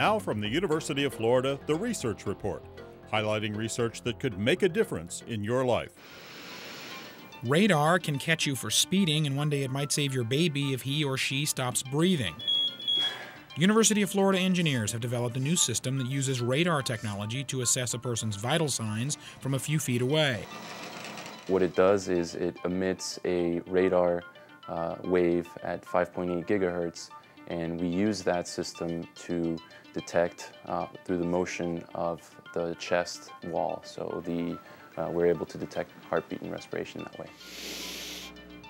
Now, from the University of Florida, the Research Report, highlighting research that could make a difference in your life. Radar can catch you for speeding, and one day it might save your baby if he or she stops breathing. University of Florida engineers have developed a new system that uses radar technology to assess a person's vital signs from a few feet away. What it does is it emits a radar uh, wave at 5.8 gigahertz, and we use that system to detect uh, through the motion of the chest wall. So the, uh, we're able to detect heartbeat and respiration that way.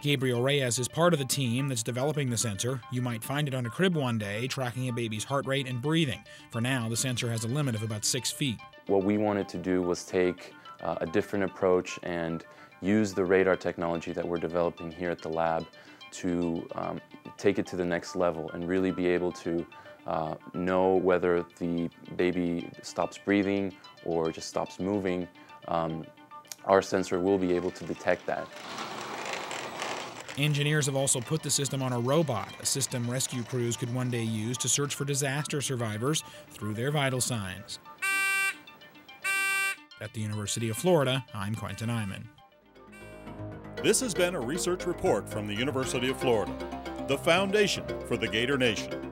Gabriel Reyes is part of the team that's developing the sensor. You might find it on a crib one day, tracking a baby's heart rate and breathing. For now, the sensor has a limit of about six feet. What we wanted to do was take uh, a different approach and use the radar technology that we're developing here at the lab to um, take it to the next level and really be able to uh, know whether the baby stops breathing or just stops moving. Um, our sensor will be able to detect that. Engineers have also put the system on a robot, a system rescue crews could one day use to search for disaster survivors through their vital signs. At the University of Florida, I'm Quentin Iman. This has been a research report from the University of Florida, the foundation for the Gator Nation.